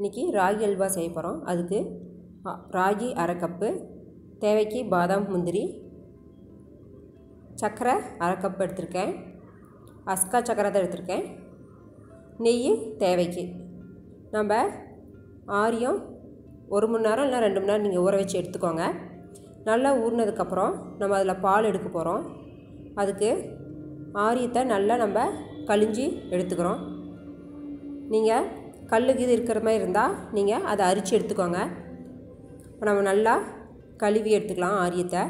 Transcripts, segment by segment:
இன்றைக்கி ராகி அல்வா செய்ய போகிறோம் அதுக்கு ராகி அரை கப்பு தேவைக்கு பாதாம் முந்திரி சர்க்கரை அரை கப் எடுத்திருக்கேன். அஸ்கா சக்கரை தான் எடுத்திருக்கேன். நெய் தேவைக்கு. நம்ம ஆரியம் ஒரு மணி நேரம் இல்லை ரெண்டு மணி நேரம் நீங்கள் ஊற வச்சு எடுத்துக்கோங்க. நல்லா ஊறினதுக்கப்புறம் நம்ம அதில் பால் எடுக்க போகிறோம் அதுக்கு ஆரியத்தை நல்லா நம்ம கழிஞ்சி எடுத்துக்கிறோம். நீங்கள் கல் இது இருக்கிற மாதிரி இருந்தால் நீங்கள் அதை அரித்து எடுத்துக்கோங்க. இப்போ நம்ம நல்லா கழுவி எடுத்துக்கலாம் ஆரியத்தை.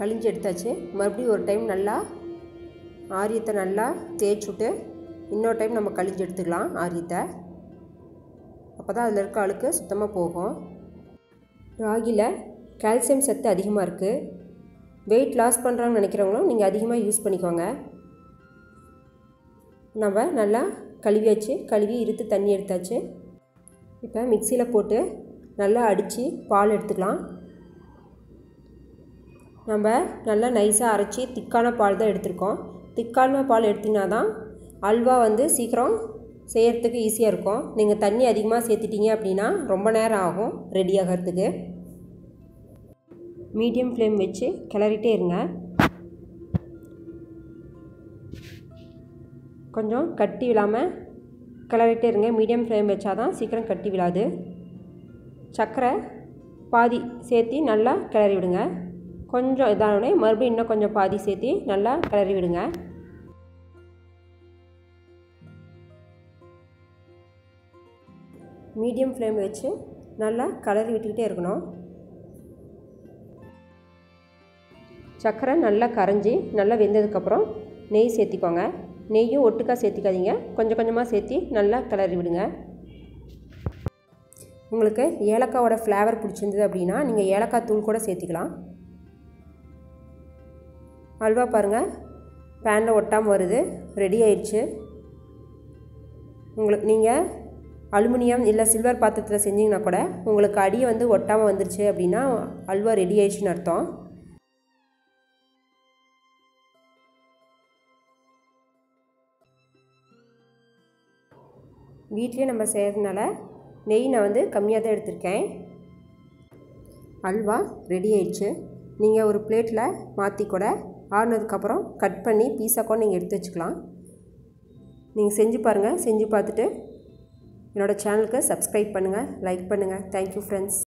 கழிஞ்சு எடுத்தாச்சு. மறுபடியும் ஒரு டைம் நல்லா ஆரியத்தை நல்லா தேய்ச்சி விட்டு இன்னொரு டைம் நம்ம கழிஞ்சு எடுத்துக்கலாம் ஆரியத்தை. அப்போ தான் அதில் இருக்க அழுக்கு சுத்தமாக போகும். ராகியில் கால்சியம் சத்து அதிகமாக இருக்குது வெயிட் லாஸ் பண்ணுறாங்கன்னு நினைக்கிறவங்களும் நீங்கள் அதிகமாக யூஸ் பண்ணிக்கோங்க. நம்ம நல்லா கழுவியாச்சு கழுவி இருத்து தண்ணி எடுத்தாச்சு. இப்போ மிக்சியில் போட்டு நல்லா அடித்து பால் எடுத்துக்கலாம். நம்ம நல்லா நைஸாக அரைச்சி திக்கான பால் தான் எடுத்திருக்கோம். திக்கான பால் எடுத்திங்கன்னா தான் அல்வா வந்து சீக்கிரம் செய்கிறதுக்கு ஈஸியாக இருக்கும். நீங்கள் தண்ணி அதிகமாக சேர்த்துட்டீங்க அப்படின்னா ரொம்ப நேரம் ஆகும் ரெடி ஆகிறதுக்கு. மீடியம் ஃப்ளேம் வச்சு கிளறிட்டே இருங்க. கொஞ்சம் கட்டி விழாமல் கிளறிட்டே இருங்க. மீடியம் ஃப்ளேம் வச்சா தான் சீக்கிரம் கட்டி விழாது. சர்க்கரை பாதி சேர்த்தி நல்லா கிளறி விடுங்க. கொஞ்சம் இதானே மறுபடியும் இன்னும் கொஞ்சம் பாதி சேர்த்தி நல்லா கிளறி விடுங்க. மீடியம் ஃப்ளேம் வச்சு நல்லா கிளறி விட்டுக்கிட்டே இருக்கணும். சர்க்கரை நல்லா கரைஞ்சி நல்லா வெந்ததுக்கப்புறம் நெய் சேர்த்திக்கோங்க. நெய்யும் ஒட்டுக்காக சேர்த்திக்காதீங்க. கொஞ்சம் கொஞ்சமாக சேர்த்தி நல்லா கிளறி விடுங்க. உங்களுக்கு ஏலக்காவோட ஃப்ளேவர் பிடிச்சிருந்தது அப்படின்னா நீங்கள் ஏலக்காய் தூள் கூட சேர்த்திக்கலாம். அல்வா பாருங்கள் பேனில் ஒட்டாமல் வருது. ரெடி ஆயிடுச்சு. உங்களுக்கு நீங்கள் அலுமினியம் இல்லை சில்வர் பாத்திரத்தில் செஞ்சிங்கன்னா கூட உங்களுக்கு அடியை வந்து ஒட்டாமல் வந்துருச்சு அப்படின்னா அல்வா ரெடி ஆயிடுச்சுன்னு அர்த்தம். வீட்லேயே நம்ம செய்கிறதுனால நெய் நான் வந்து கம்மியாக தான் எடுத்திருக்கேன். அல்வா ரெடி ஆயிடுச்சு. நீங்கள் ஒரு பிளேட்டில் மாற்றி கூட ஆறுனதுக்கப்புறம் கட் பண்ணி பீஸாக கூட நீங்கள் எடுத்து வச்சுக்கலாம். நீங்கள் செஞ்சு பாருங்கள் செஞ்சு பார்த்துட்டு என்னோடய சேனலுக்கு சப்ஸ்கிரைப் பண்ணுங்கள் லைக் பண்ணுங்கள் தேங்க்யூ ஃப்ரெண்ட்ஸ்